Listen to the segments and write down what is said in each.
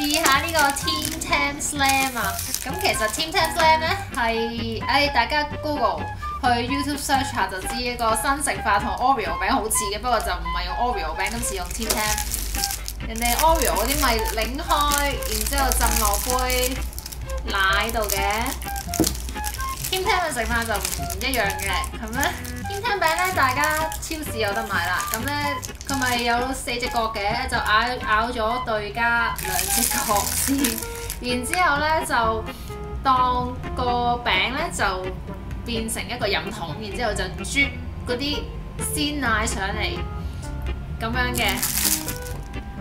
試下呢個 Team Tam Slam 啊！咁其實 Team Tam Slam 咧係，誒大家 Google 去 YouTube search 下就知一個新食法同 Oreo 餅好似嘅，不過就唔係用 Oreo 餅，今次用 Team Tam。人哋 Oreo 嗰啲咪擰開，然之後浸落杯奶度嘅。Team Tam 嘅食法就唔一樣嘅，咁咧餅咧大家超市有得買啦，咁咧佢咪有四隻角嘅，就咬咬咗對加兩隻角先，然之後咧就當個餅咧就變成一個飲筒，然之後就啜嗰啲鮮奶上嚟，咁樣嘅。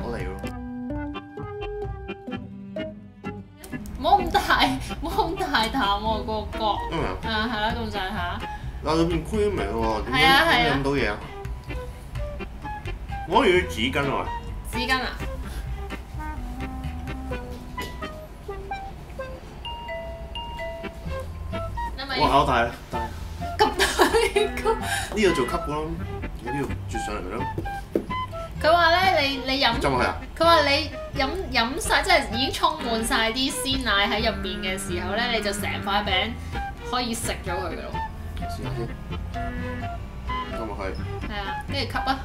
我嚟咯。唔好咁大，唔好咁大啖喎個角。嗯啊，係啦，咁上下。嗱裏邊 cream 嚟喎，點係啊係啊樣飲到嘢啊？我要紙巾喎。紙巾啊！你咪哇！咬大啦，大。咁大個？呢個做吸嘅咯，呢個啜上嚟嘅咯。佢話咧，你你飲，浸落去啊！佢話你飲飲晒，即係已經充滿晒啲鮮奶喺入邊嘅時候咧，你就成塊餅可以食咗佢噶咯。試下先。浸落去。係啊，跟住吸啊，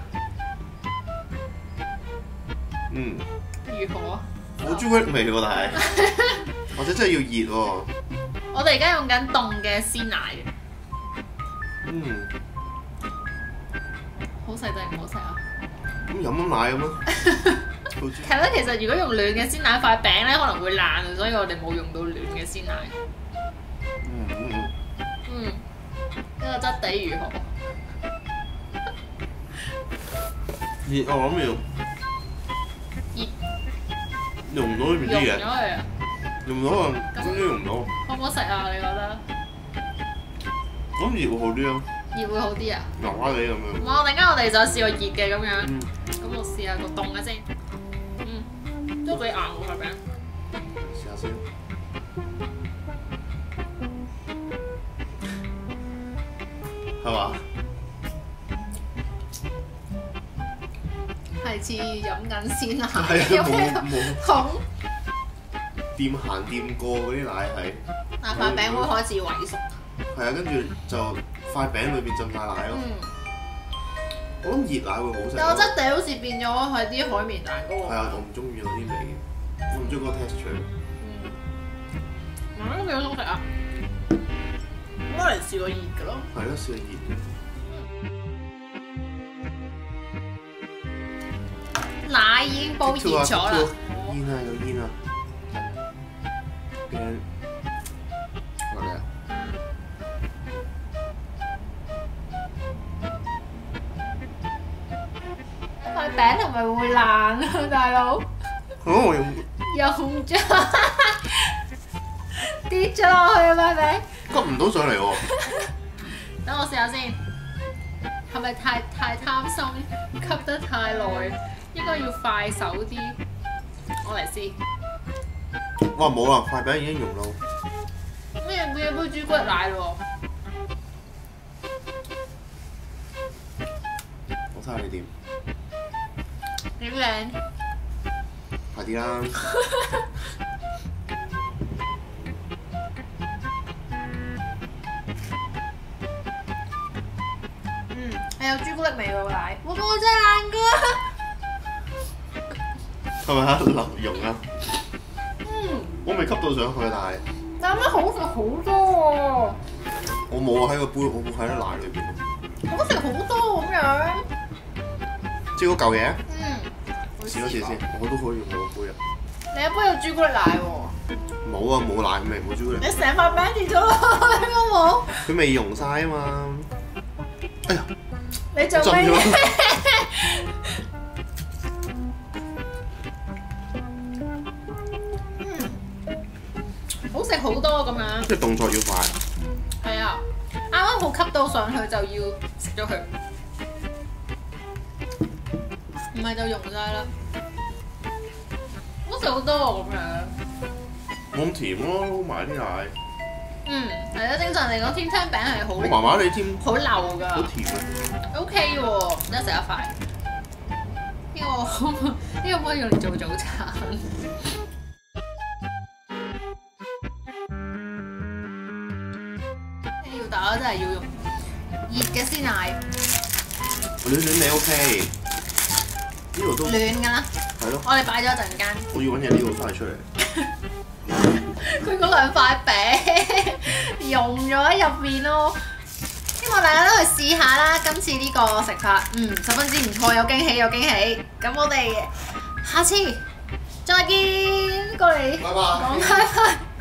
嗯，如何啊？好朱古力味喎，但係，或者真係要熱喎。我哋而家用緊凍嘅鮮奶，嗯，好細定唔好食啊？咁飲咗奶咁咯。好朱係咯，其實如果用暖嘅鮮奶塊餅咧，可能會爛，所以我哋冇用到暖嘅鮮奶。個質地如何？熱我諗要熱用唔到啲嘢！用唔到啊，真係用唔到。好唔好食啊？你覺得我諗熱會好啲咯，熱會好啲啊？麻麻地咁樣。哇！陣間我哋就試過熱嘅咁樣，嗯，咁我試下個凍嘅先。係似飲緊鮮奶，有咩冇冇痛？掂行掂過嗰啲奶係。但塊餅會開始萎縮。係啊，跟住就塊餅裏邊浸晒奶咯。嗯，我諗熱奶會好食但我咯。質地好似變咗係啲海綿蛋糕係啊，我唔中意嗰啲味，我唔中意嗰個 texture。嗯，嗯，幾好食啊！咁我嚟試個熱嘅咯。係咯，試下熱奶已經煲熱咗啦。煙啊，有煙啊。驚。落嚟啊！塊餅係咪會爛啊，大佬？好，我用用咗跌咗落去啊塊餅。急唔到上嚟喎。等我試下先，係咪太太貪心，吸得太耐？應該要快手啲。我嚟試。哇，冇啊！塊餅已經溶到。咩咩杯朱古力奶咯？我睇下你點，點靚！快啲啦！嗯，係有朱古力味喎奶。哇！我真係爛噶。係咪啊？流溶啊！嗯，我未吸到上去，但係但係好食好多喎，我冇喺個杯，我冇喺啲奶裏邊。我食好多咁樣。即係嗰嚿嘢，嗯，試多次先，我都可以用我個杯啊！你一杯有朱古力奶喎，冇啊，冇奶味，冇朱古力你，成塊餅跌咗落去都冇？佢未溶晒啊嘛！哎呀，你做浸咩好多咁樣。即係動作要快。係啊，啱啱好吸到上去就要食咗佢，唔係就溶晒啦。好食好多喎咁樣。冇咁甜咯，撈埋啲奶，嗯，係啊，正常嚟講，天窗餅係好我麻麻地添，好流㗎好甜啊！，OK 喎，一食一塊。呢個 呢個可以用嚟做早餐。打，真係要用熱嘅鮮奶，暖暖你 OK，呢度都暖㗎啦。係咯，我哋擺咗一陣間，我要揾嘢呢個翻嚟出嚟。佢嗰兩塊餅 溶咗喺入面咯。希望大家都去試下啦！今次呢個食法，嗯，十分之唔錯，有驚喜有驚喜。咁我哋下次再見，過嚟拜拜講拜拜。